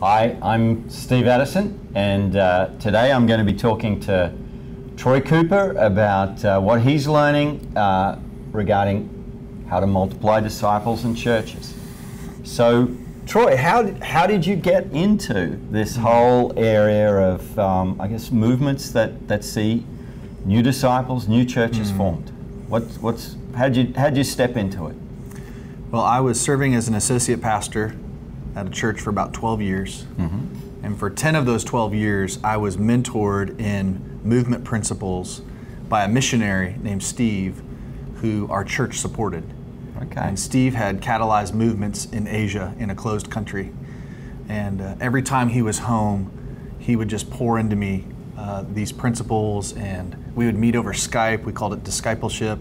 Hi, I'm Steve Addison, and uh, today I'm going to be talking to Troy Cooper about uh, what he's learning uh, regarding how to multiply disciples and churches. So, Troy, how did, how did you get into this whole area of, um, I guess, movements that, that see new disciples, new churches formed? What, what's, how'd you, how'd you step into it? Well, I was serving as an associate pastor at a church for about 12 years. And for 10 of those 12 years, I was mentored in movement principles by a missionary named Steve, who our church supported. Okay. And Steve had catalyzed movements in Asia in a closed country. And uh, every time he was home, he would just pour into me uh, these principles, and we would meet over Skype. We called it discipleship.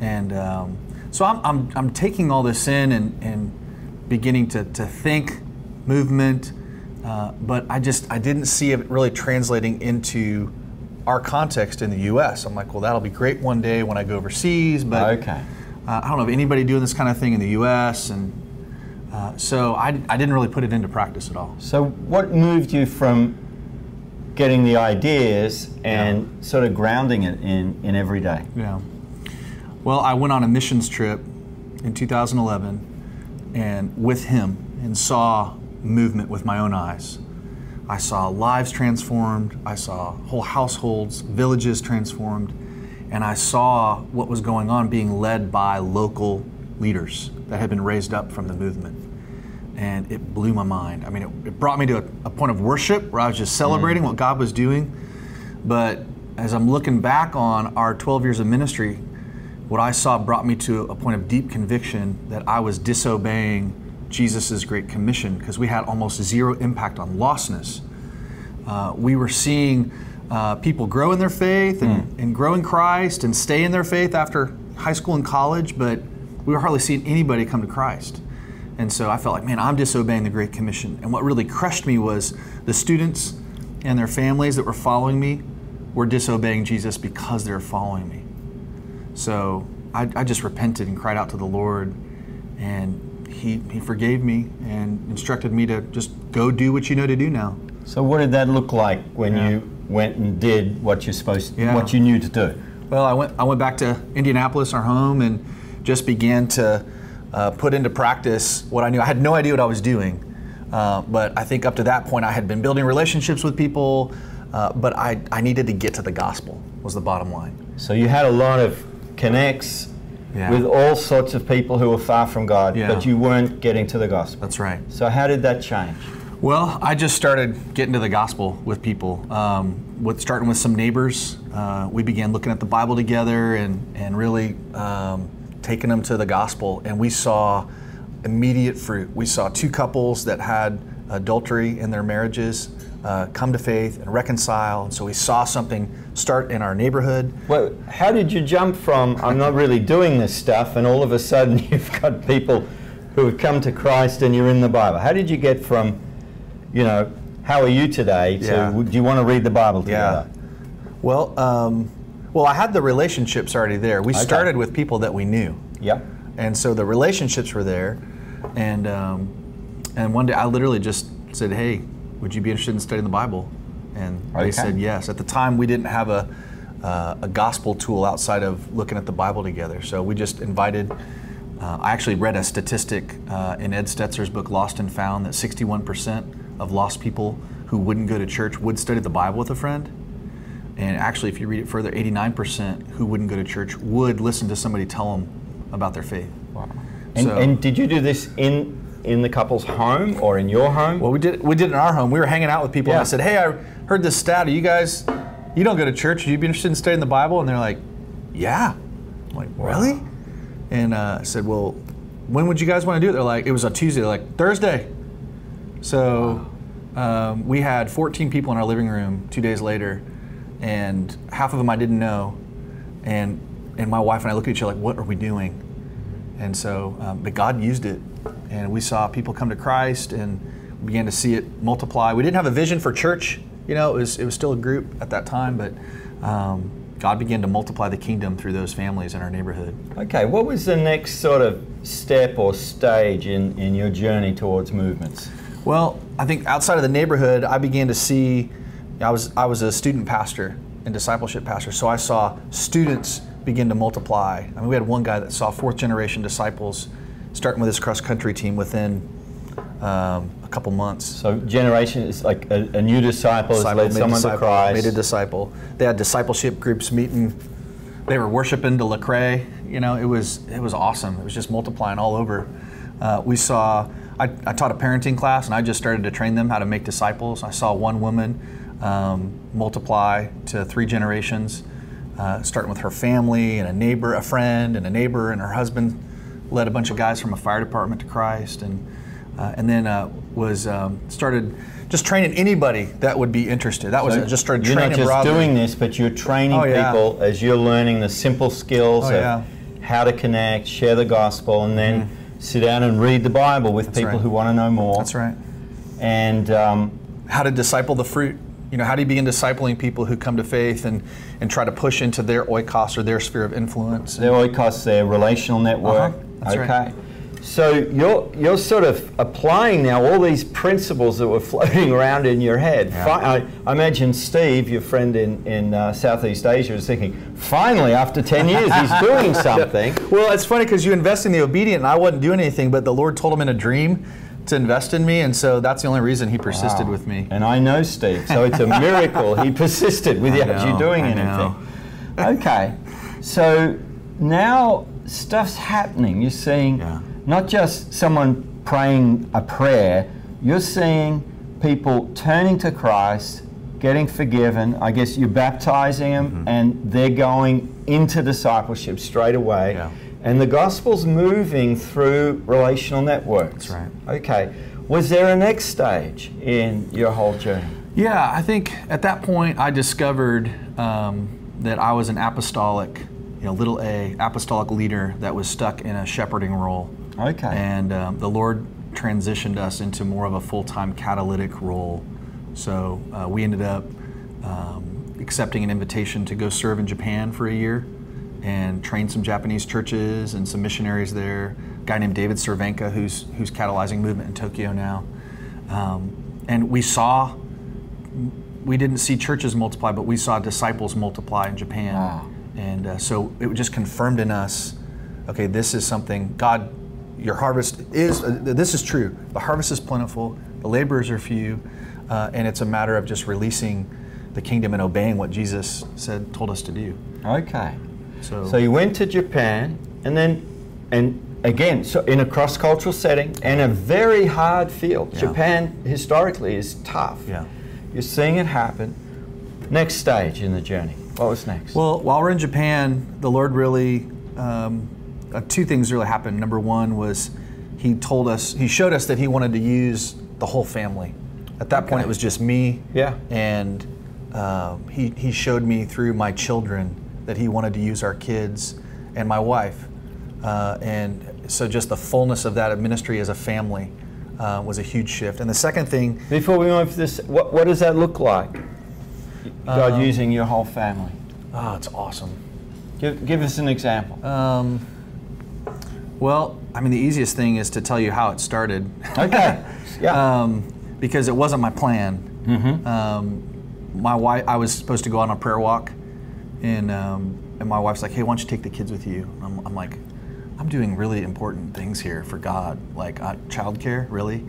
And um, so I'm, I'm, I'm taking all this in and, and beginning to, to think movement, uh, but I just I didn't see it really translating into our context in the U.S. I'm like, well, that'll be great one day when I go overseas, but Okay. uh, I don't know of anybody doing this kind of thing in the U.S. and uh, so I, I didn't really put it into practice at all. So, what moved you from getting the ideas and sort of grounding it in, in every day? Yeah. Well, I went on a missions trip in 2011 and with him and saw movement with my own eyes. I saw lives transformed, I saw whole households, villages transformed, and I saw what was going on being led by local leaders that had been raised up from the movement. And it blew my mind. I mean, it, it brought me to a, a point of worship where I was just celebrating mm. what God was doing. But as I'm looking back on our 12 years of ministry, what I saw brought me to a point of deep conviction that I was disobeying Jesus' Great Commission because we had almost zero impact on lostness. Uh, we were seeing uh, people grow in their faith and, and grow in Christ and stay in their faith after high school and college, but we were hardly seeing anybody come to Christ. And so I felt like, man, I'm disobeying the Great Commission. And what really crushed me was the students and their families that were following me were disobeying Jesus because they're following me. So I, I just repented and cried out to the Lord, and he, he forgave me and instructed me to just go do what you know to do now. So, what did that look like when Yeah. you went and did what you're supposed, Yeah. what you knew to do? Well, I went I went back to Indianapolis, our home, and just began to uh, put into practice what I knew. I had no idea what I was doing, uh, but I think up to that point I had been building relationships with people, uh, but I I needed to get to the gospel was the bottom line. So, you had a lot of connects Yeah. with all sorts of people who were far from God, Yeah. but you weren't getting to the gospel. That's right. So, how did that change? Well, I just started getting to the gospel with people. Um, with starting with some neighbors, uh, we began looking at the Bible together and and really um, taking them to the gospel, and we saw immediate fruit. We saw two couples that had adultery in their marriages uh, come to faith and reconcile, and so we saw something start in our neighborhood. Well, how did you jump from I'm not really doing this stuff, and all of a sudden you've got people who have come to Christ and you're in the Bible? How did you get from, you know, how are you today to Yeah. do you want to read the Bible together? Yeah. Well, um, well, I had the relationships already there. We Okay. started with people that we knew. Yep. and so the relationships were there and um, and one day i literally just said hey would you be interested in studying the bible? And they Okay. said yes. At the time we didn't have a uh, a gospel tool outside of looking at the bible together. So we just invited uh, i actually read a statistic uh, in ed stetzer's book lost and found that 61% of lost people who wouldn't go to church would study the bible with a friend. And actually, if you read it further, 89% who wouldn't go to church would listen to somebody tell them about their faith. And, So- and did you do this in in the couple's home or in your home? Well, we did we did it in our home. We were hanging out with people, and I said, "Hey, I heard this stat. Are you guys? You don't go to church? Would you be interested in studying the Bible?" And they're like, "Yeah." I'm like, "Really?" And uh, I said, "Well, when would you guys want to do it?" They're like, "It was a Tuesday." They're like, "Thursday." So um, we had 14 people in our living room two days later, and half of them I didn't know, and and my wife and I looked at each other like, "What are we doing?" And so, um, but God used it, and we saw people come to Christ, and we began to see it multiply. We didn't have a vision for church, you know, it was it was still a group at that time, but um, God began to multiply the kingdom through those families in our neighborhood. Okay, what was the next sort of step or stage in, in your journey towards movements? Well, I think outside of the neighborhood, I began to see. I was I was a student pastor and discipleship pastor, so I saw students begin to multiply. I mean, we had one guy that saw fourth generation disciples starting with his cross country team within um, a couple months. So generation is like a, a new disciple has led someone disciple, to Christ. Made a disciple. They had discipleship groups meeting. They were worshiping to Lecrae. You know, it was it was awesome. It was just multiplying all over. Uh, we saw. I, I, taught a parenting class, and I just started to train them how to make disciples. I saw one woman um, multiply to three generations, uh, starting with her family and a neighbor, a friend, and a neighbor, and her husband led a bunch of guys from a fire department to Christ, and uh, and then uh, was um, started just training anybody that would be interested. That was So it. Just started you're training not just doing this, but you're training Oh, yeah. people as you're learning the simple skills Oh, of yeah. how to connect, share the gospel, and then sit down and read the Bible with people right. who want to know more. That's right. And um, How to disciple the fruit. You know, how do you begin discipling people who come to faith and, and try to push into their oikos or their sphere of influence? their oikos, their relational network. Uh-huh, that's okay. right. So you're you're sort of applying now all these principles that were floating around in your head. Yeah. Fi- I, I imagine Steve, your friend in in uh, Southeast Asia, is thinking, finally, after ten years, he's doing something. Well, it's funny because you invest in the obedient, and I wasn't doing anything, but the Lord told him in a dream to invest in me, and so that's the only reason He persisted Wow. with me. And I know Steve, so it's a miracle he persisted without know, you doing I anything. okay, so now stuff's happening. You're seeing Yeah. not just someone praying a prayer, you're seeing people turning to Christ, getting forgiven. I guess you're baptizing them, Mm-hmm. and they're going into discipleship straight away. Yeah. And the gospel's moving through relational networks. That's right. Okay. Was there a next stage in your whole journey? Yeah, I think at that point I discovered um, that I was an apostolic, you know, little a, apostolic leader that was stuck in a shepherding role. Okay. And um, the Lord transitioned us into more of a full time catalytic role. So uh, we ended up um, accepting an invitation to go serve in Japan for a year and train some Japanese churches and some missionaries there. A guy named David Cervenka, who's, who's catalyzing movement in Tokyo now. Um, and we saw, we didn't see churches multiply, but we saw disciples multiply in Japan. Wow. And uh, so it just confirmed in us okay, this is something, God, your harvest is, uh, this is true. The harvest is plentiful, the laborers are few, uh, and it's a matter of just releasing the kingdom and obeying what Jesus said, told us to do. Okay. So, So you went to Japan, and then, and again, so in a cross-cultural setting and a very hard field. Yeah. Japan historically is tough. Yeah. You're seeing it happen. Next stage in the journey. What was next? Well, while we're in Japan, the Lord really, um, uh, two things really happened. Number one was He told us, He showed us that He wanted to use the whole family. At that point, it was just me. Yeah. And um, he, he showed me through my children that He wanted to use our kids and my wife. Uh, and so just the fullness of that ministry as a family uh, was a huge shift. And the second thing, Before we move to this, what, what does that look like? God Um, using your whole family. oh, it's awesome. Give, give us an example. Um, well, I mean, the easiest thing is to tell you how it started. Okay. Yeah. um, because it wasn't my plan. Mm-hmm. Um, my wife, I was supposed to go on a prayer walk, and um, and my wife's like, "Hey, why don't you take the kids with you?" And I'm, I'm like, "I'm doing really important things here for God, like uh, childcare, really."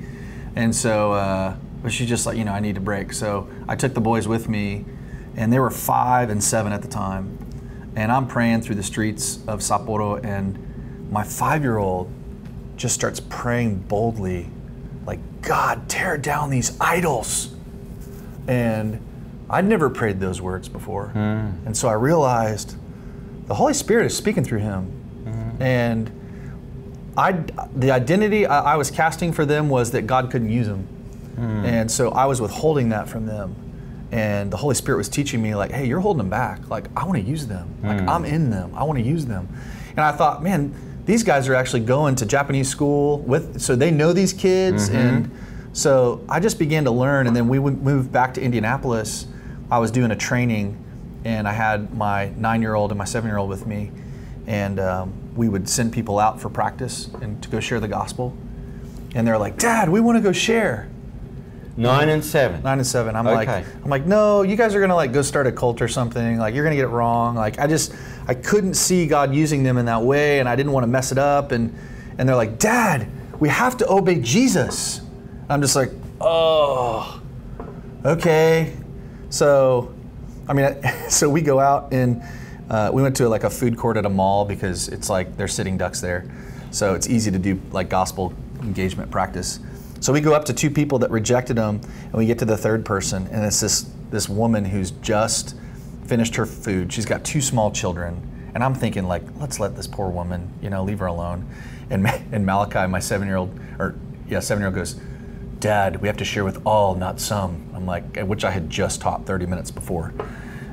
And so, uh, but she's just like, you know, I need a break. So I took the boys with me, and they were five and seven at the time, and I'm praying through the streets of Sapporo, and my five-year-old just starts praying boldly, like, God, tear down these idols. And I'd never prayed those words before. Hmm. And so I realized the Holy Spirit is speaking through him. Hmm. And I, the identity I, I was casting for them was that God couldn't use them. Hmm. And so I was withholding that from them. And the Holy Spirit was teaching me, like, hey, you're holding them back. Like, I want to use them. Like, I'm in them. I want to use them. And I thought, man, these guys are actually going to Japanese school with, so they know these kids. And so I just began to learn. And then we would move back to Indianapolis. I was doing a training, and I had my nine year old and my seven year old with me. And um, we would send people out for practice and to go share the gospel. And they're like, Dad, we want to go share. Nine and seven. Nine and seven. I'm Okay. like, I'm like, no, you guys are gonna like go start a cult or something. Like you're gonna get it wrong. Like I just, I couldn't see God using them in that way, and I didn't want to mess it up. And and they're like, Dad, we have to obey Jesus. I'm just like, oh, okay. So, I mean, so we go out and uh, we went to like a food court at a mall because it's like they're sitting ducks there, so it's easy to do like gospel engagement practice. So we go up to two people that rejected them, and we get to the third person, and it's this this woman who's just finished her food. She's got two small children, and I'm thinking like, let's let this poor woman, you know, leave her alone. And and Malachi, my seven year old, or yeah, seven year old goes, Dad, we have to share with all, not some. I'm like, which I had just taught 30 minutes before.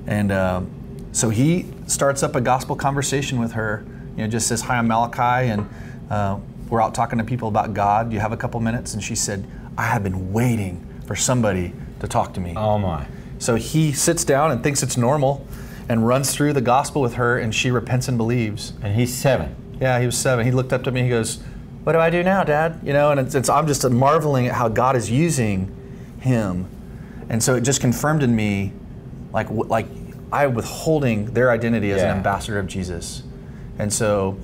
And um, so he starts up a gospel conversation with her. You know, just says, Hi, I'm Malachi, and uh, we're out talking to people about God. You have a couple minutes? And she said, I have been waiting for somebody to talk to me. Oh my. So he sits down and thinks it's normal and runs through the gospel with her, and she repents and believes. And he's seven. Yeah, he was seven. He looked up to me. He goes, "What do I do now, Dad?" You know, and it's, it's I'm just marveling at how God is using him, and so it just confirmed in me, like like I withholding their identity as Yeah. an ambassador of Jesus, and so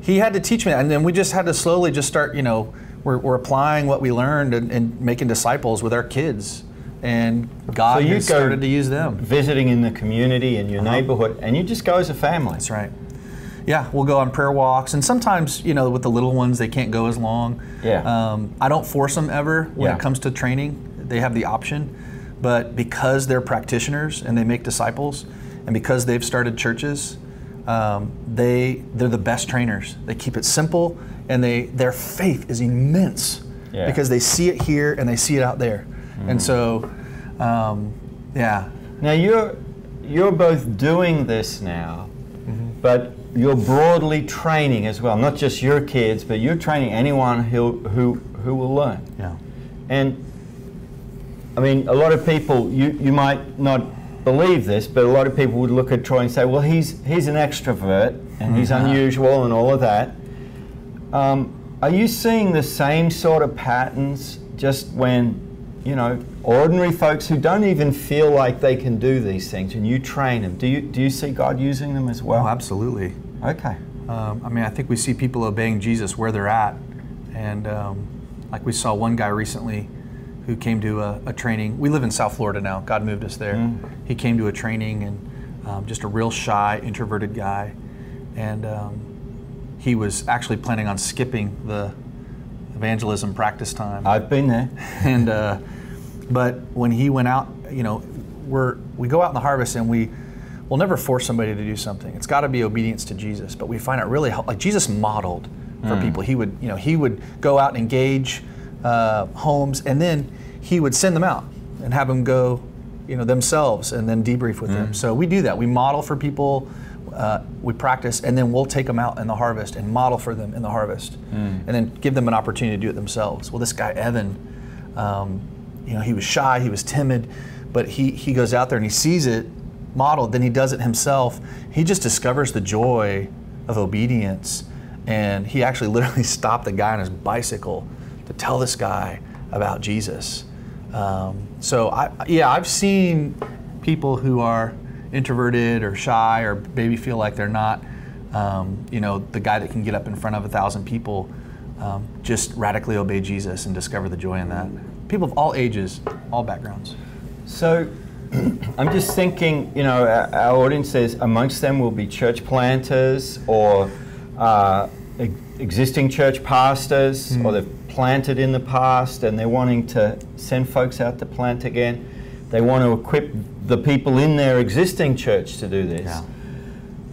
he had to teach me, that. and then we just had to slowly just start. You know, we're, we're applying what we learned and, and making disciples with our kids, and God So you started to use them. Visiting in the community in your neighborhood, and you just go as a family. That's right. Yeah, we'll go on prayer walks, and sometimes you know with the little ones they can't go as long. Yeah. Um, I don't force them ever when Yeah. it comes to training. They have the option, but because they're practitioners and they make disciples, and because they've started churches, um, they they're the best trainers. They keep it simple, and they their faith is immense Yeah. because they see it here and they see it out there, and so um, yeah, Now you're you're both doing this now, Mm-hmm. but you're broadly training as well. Not just your kids, but you're training anyone who who who will learn. yeah, And I mean, a lot of people you you might not believe this, but a lot of people would look at Troy and say, "Well, he's he's an extrovert and he's Mhm. unusual and all of that." Um, are you seeing the same sort of patterns just when you know ordinary folks who don't even feel like they can do these things, and you train them? Do you do you see God using them as well? well, absolutely. Okay. Um, I mean, I think we see people obeying Jesus where they're at. And um, like we saw one guy recently who came to a, a training. We live in South Florida now. God moved us there. Mm. He came to a training and um, just a real shy, introverted guy. And um, he was actually planning on skipping the evangelism practice time I've been there. and uh, but when he went out, you know, we're we go out in the harvest and we will never force somebody to do something. It's got to be obedience to Jesus. But we find it really help. Like Jesus modeled for people. He would, you know, he would go out and engage uh, homes, and then he would send them out and have them go, you know, themselves, and then debrief with them. So we do that. We model for people. Uh, we practice, and then we'll take them out in the harvest and model for them in the harvest, and then give them an opportunity to do it themselves. Well, this guy Evan, um, you know, he was shy, he was timid, but he he goes out there and he sees it modeled, then he does it himself. He just discovers the joy of obedience, and he actually literally stopped the guy on his bicycle to tell this guy about Jesus. Um, so I yeah, I've seen people who are introverted or shy or maybe feel like they're not, um, you know, the guy that can get up in front of a thousand people, um, just radically obey Jesus and discover the joy in that. People of all ages, all backgrounds. So I'm just thinking, you know, our, our audience says amongst them will be church planters or uh, e- existing church pastors, or they've planted in the past and they're wanting to send folks out to plant again. They want to equip the people in their existing church to do this. Yeah.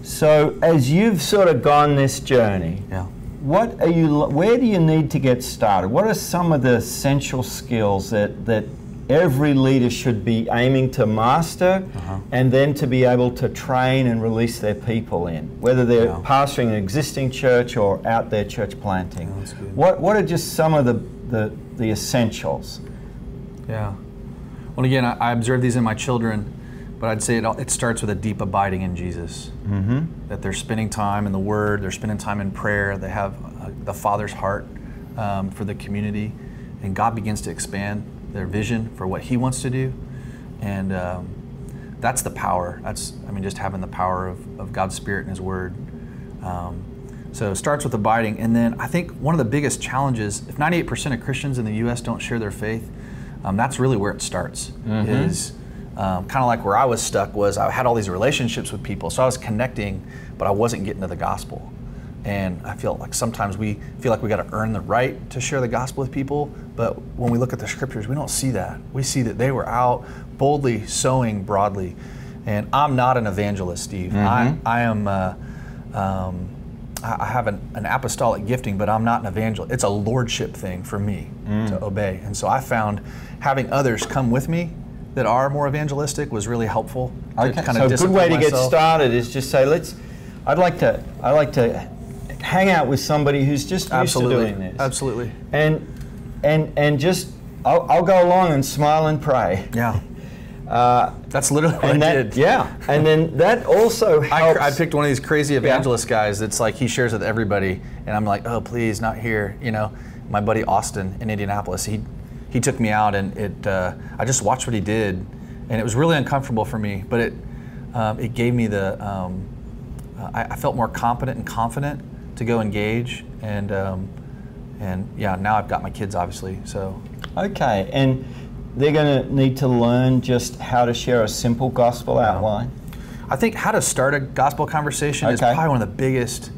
So as you've sort of gone this journey, Yeah. what are you? Where do you need to get started? What are some of the essential skills that that every leader should be aiming to master, Uh-huh. and then to be able to train and release their people in, whether they're Yeah. pastoring an existing church or out there church planting? Yeah. What What are just some of the the, the essentials? Yeah. Well, again, I, I observe these in my children, but I'd say it, all, it starts with a deep abiding in Jesus. Mm-hmm. That they're spending time in the Word, they're spending time in prayer, they have uh, the Father's heart um, for the community, and God begins to expand their vision for what He wants to do, and um, that's the power. That's I mean, just having the power of, of God's Spirit and His Word. Um, so it starts with abiding, and then I think one of the biggest challenges, if 98% of Christians in the U.S. don't share their faith, um, that's really where it starts. Is um, kind of like where I was stuck was I had all these relationships with people, so I was connecting, but I wasn't getting to the gospel. And I feel like sometimes we feel like we got to earn the right to share the gospel with people, but when we look at the scriptures, we don't see that. We see that they were out boldly sowing broadly. And I'm not an evangelist, Steve. I, I am. Uh, um, I have an, an apostolic gifting, but I'm not an evangelist. It's a lordship thing for me to obey. And so I found having others come with me that are more evangelistic was really helpful. Okay, kind so a good way to get started is just say, let's. I'd like to. I like to hang out with somebody who's just Absolutely, used to doing this, absolutely. and and and just I'll, I'll go along and smile and pray. Yeah, Uh, that's literally what and I that, did. yeah, and then that also I, helps. I picked one of these crazy evangelist guys that's like he shares with everybody, and I'm like, oh please, not here. You know, my buddy Austin in Indianapolis, he he took me out, and it uh, I just watched what he did, and it was really uncomfortable for me, but it um, it gave me the um, uh, I, I felt more competent and confident to go engage, and um, and yeah, now I've got my kids obviously, so Okay, and they're going to need to learn just how to share a simple gospel outline. I think how to start a gospel conversation is probably one of the biggest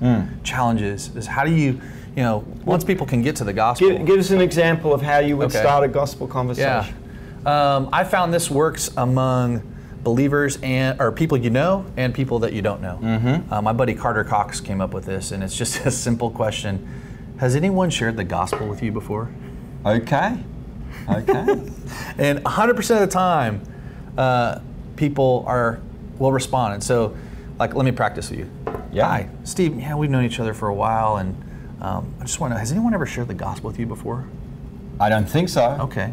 challenges. Is how do you, you know, once people can get to the gospel. Give, give us an example of how you would Okay. start a gospel yeah, conversation. um, I found this works among believers and or people you know and people that you don't know. Mm-hmm. Uh, my buddy Carter Cox came up with this, and it's just a simple question: Has anyone shared the gospel with you before? Okay, okay. And 100% of the time, uh, people are will respond. And so, like, let me practice with you. Yeah. Hi, Steve. Yeah, we've known each other for a while, and um, I just want to know: Has anyone ever shared the gospel with you before? I don't think so. Okay.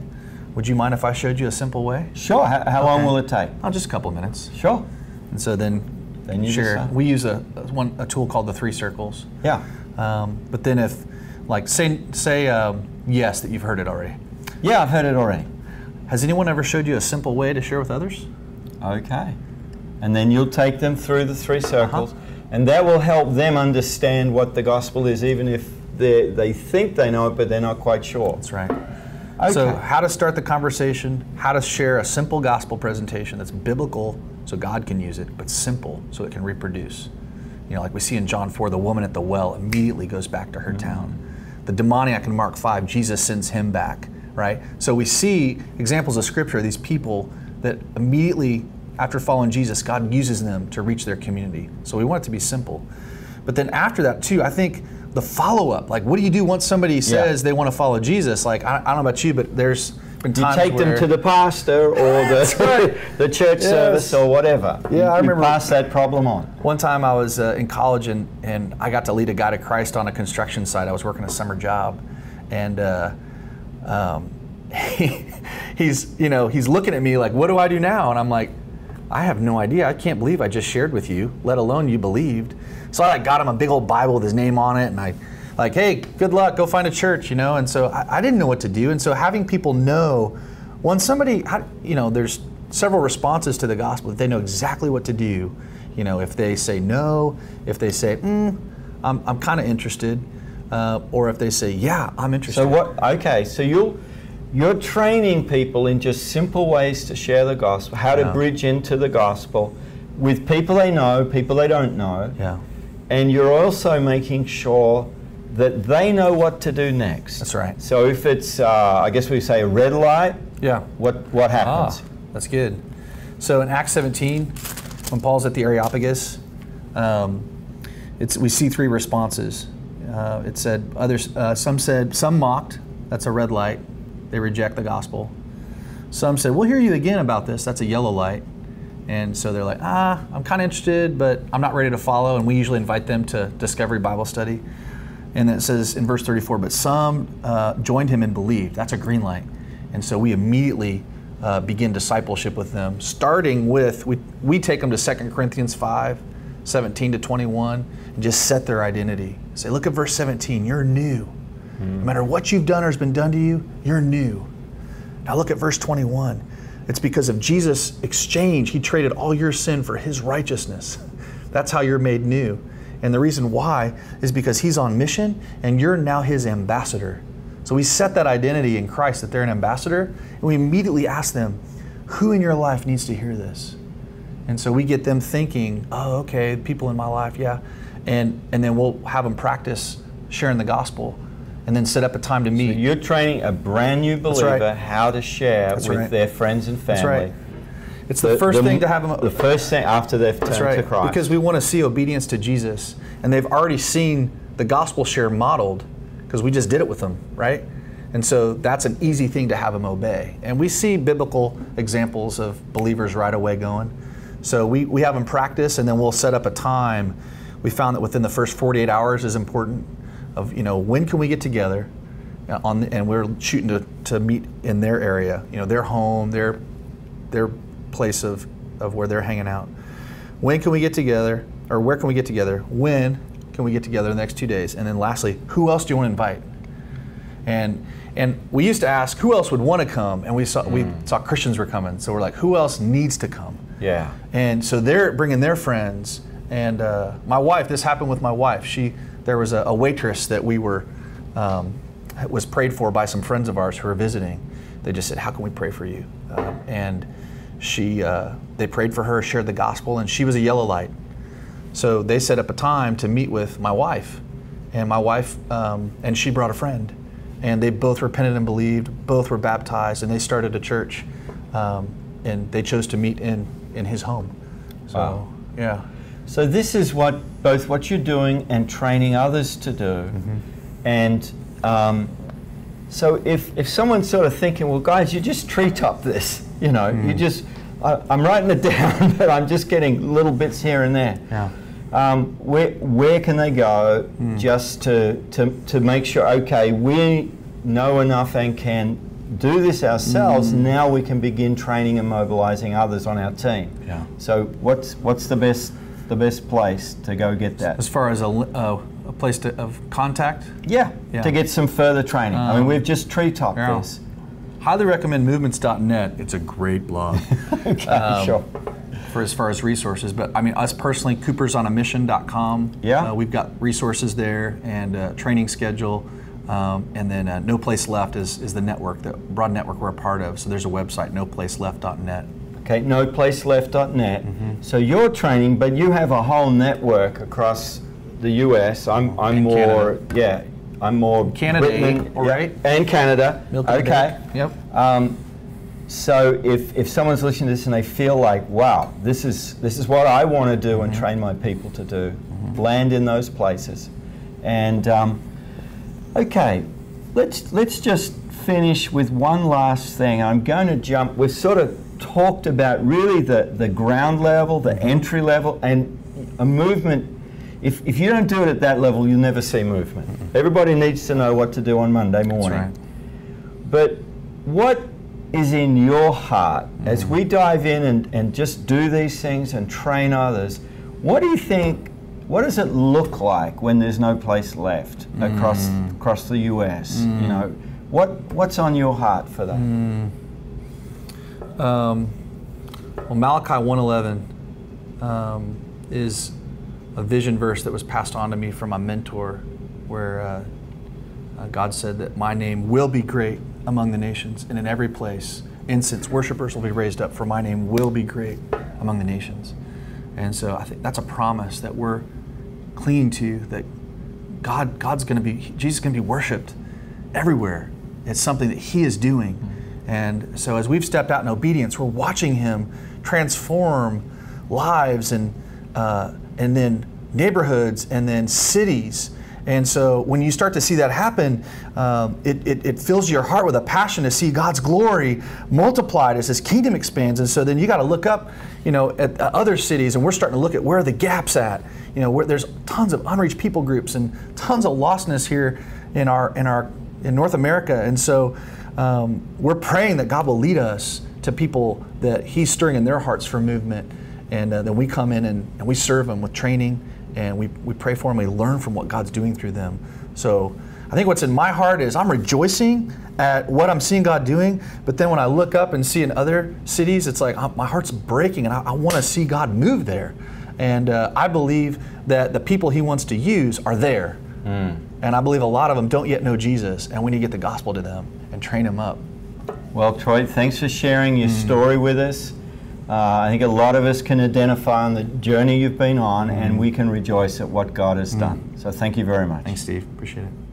Would you mind if I showed you a simple way? Sure. How, how long will it take? Oh, just a couple of minutes. Sure. And so then, Then you share. decide. We use a a one a tool called the three circles. Yeah. Um, but then if, like, say say um, yes that you've heard it already. Yeah, I've heard it already. Has anyone ever showed you a simple way to share with others? Okay. And then you'll take them through the three circles, Uh-huh. and that will help them understand what the gospel is, even if they they think they know it, but they're not quite sure. That's right. Okay. So, how to start the conversation, how to share a simple gospel presentation that's biblical so God can use it, but simple so it can reproduce. You know, like we see in John 4, the woman at the well immediately goes back to her Mm-hmm. town. The demoniac in Mark 5, Jesus sends him back, right? So, we see examples of scripture, these people that immediately after following Jesus, God uses them to reach their community. So, we want it to be simple. But then after that, too, I think the follow up, like what do you do once somebody says they want to follow Jesus? Like, I, I don't know about you, but there's been times You take them to the pastor or the, right. the church Yes. service or whatever. Yeah, You- I remember- pass that problem on. One time I was uh, in college and, and I got to lead a guy to Christ on a construction site. I was working a summer job, and uh, um, he, he's you know he's looking at me like, "What do I do now?" And I'm like, "I have no idea. I can't believe I just shared with you, let alone you believed." So I like, got him a big old Bible with his name on it, and I like, "Hey, good luck. Go find a church," you know. And so I, I didn't know what to do, and so having people know when somebody, how- you know, there's several responses to the gospel that they know exactly what to do. You know, if they say no, if they say, mm, I'm, I'm kind of interested, uh, or if they say, yeah, I'm interested. So what? Okay, so you'll you're training people in just simple ways to share the gospel, how to bridge into the gospel with people they know, people they don't know, Yeah, and you're also making sure that they know what to do next. That's right. So if it's, uh, I guess we say a red light, yeah. what what happens? Ah, that's good. So in Acts 17, when Paul's at the Areopagus, um, it's, we see three responses. Uh, it said others. Uh, some said some mocked. That's a red light. They reject the gospel. Some said, "We'll hear you again about this." That's a yellow light. And so they're like, "Ah, I'm kind of interested, but I'm not ready to follow." And we usually invite them to Discovery Bible Study. And then it says in verse 34, but some uh, joined him and believed. That's a green light. And so we immediately uh, begin discipleship with them, starting with, we, we take them to 2 Corinthians 5, 17 to 21, and just set their identity. Say, look at verse 17, you're new. No matter what you've done or has been done to you, you're new. Now look at verse 21. It's because of Jesus' exchange. He traded all your sin for his righteousness. That's how you're made new. And the reason why is because he's on mission and you're now his ambassador. So we set that identity in Christ that they're an ambassador, and we immediately ask them, who in your life needs to hear this? And so we get them thinking, oh, okay, people in my life, yeah. And, and then we'll have them practice sharing the gospel and then set up a time to meet. So you're training a brand new believer right. how to share That's with right. their friends and family. That's right. It's the, first thing to have them. The first thing after they've turned right. to Christ. Because we want to see obedience to Jesus. And they've already seen the gospel share modeled because we just did it with them, right? And so that's an easy thing to have them obey. And we see biblical examples of believers right away going. So we, we have them practice and then we'll set up a time. We found that within the first 48 hours is important of, you know, when can we get together? uh, On the, and we're shooting to, to meet in their area, you know, their home, their, their place of, of where they're hanging out. When can we get together? Or where can we get together? When can we get together in the next two days? And then lastly, who else do you want to invite? And and we used to ask who else would want to come, and we saw we saw Christians were coming, so we're like, who else needs to come? yeah. And so they're bringing their friends. And uh, my wife, this happened with my wife. She there was a, a waitress that we were um, was prayed for by some friends of ours who were visiting. They just said, "How can we pray for you?" Um, and she uh, they prayed for her, shared the gospel, and she was a yellow light. So they set up a time to meet with my wife, and my wife um, and she brought a friend, and they both repented and believed. Both were baptized, and they started a church, um, and they chose to meet in in his home. So Wow. yeah, So this is what both what you're doing and training others to do, Mm-hmm. and um, so if if someone's sort of thinking, well, guys, you just treetop this, you know, Mm. you just I, I'm writing it down, but I'm just getting little bits here and there. Yeah. Um, where where can they go Mm. just to, to to make sure? Okay, we know enough and can do this ourselves. Mm. Now we can begin training and mobilizing others on our team. Yeah. So what's what's the best the best place to go get that? as far as a, uh, a place to, of contact, Yeah, Yeah. to get some further training. I mean, Um, we've just treetopped yeah. this. highly recommend movements.net. It's a great blog. Okay, Um, sure. for as far as resources. But I mean, us personally, coopersonamission.com. Yeah. Uh, we've got resources there and uh, training schedule. Um, and then uh, No Place Left is, is the network, the broad network we're a part of. So there's a website, noplaceleft.net. Okay, noplaceleft.net. Mm-hmm. So you're training, but you have a whole network across the U.S. I'm, I'm And more, yeah, I'm more Canada, Britain, yeah, right. and Canada. Milton okay. Dick. Yep. Um, so if, if someone's listening to this and they feel like, wow, this is this is what I want to do and train my people to do, land in those places, and um, okay, let's let's just finish with one last thing. I'm going to jump. We've sort of talked about really the the ground level, the Mm-hmm. entry level, and a movement. If, if you don't do it at that level, you'll never see movement. Everybody needs to know what to do on Monday morning. Mm-hmm. right. But what is in your heart as we dive in and, and just do these things and train others? What do you think? What does it look like when there's no place left across across the U.S.? You know, what what's on your heart for that? Um, well, Malachi 111 um, is a vision verse that was passed on to me from my mentor, where uh, uh, God said that my name will be great among the nations, and in every place, incense worshipers will be raised up, for my name will be great among the nations. And so I think that's a promise that we're clinging to. That God, God's going to be, Jesus is going to be worshipped everywhere. It's something that He is doing. And so as we've stepped out in obedience, we're watching Him transform lives and uh, and then neighborhoods and then cities. And so when you start to see that happen, um, it, it, it fills your heart with a passion to see God's glory multiplied as His kingdom expands. And so then you got to look up, you know, at uh, other cities, and we're starting to look at where are the gaps at. You know, where there's tons of unreached people groups and tons of lostness here in our in our in North America. And so um, we're praying that God will lead us to people that He's stirring in their hearts for movement. And uh, then we come in and, and we serve them with training and we, we pray for them. We learn from what God's doing through them. So I think what's in my heart is I'm rejoicing at what I'm seeing God doing, but then when I look up and see in other cities, it's like uh, my heart's breaking and I, I want to see God move there. And uh, I believe that the people He wants to use are there. Mm. And I believe a lot of them don't yet know Jesus, and we need to get the gospel to them train them up. Well, Troy, thanks for sharing your mm. story with us. Uh, I think a lot of us can identify on the journey you've been on, mm. and we can rejoice at what God has mm. done. So thank you very much. Thanks, Steve. Appreciate it.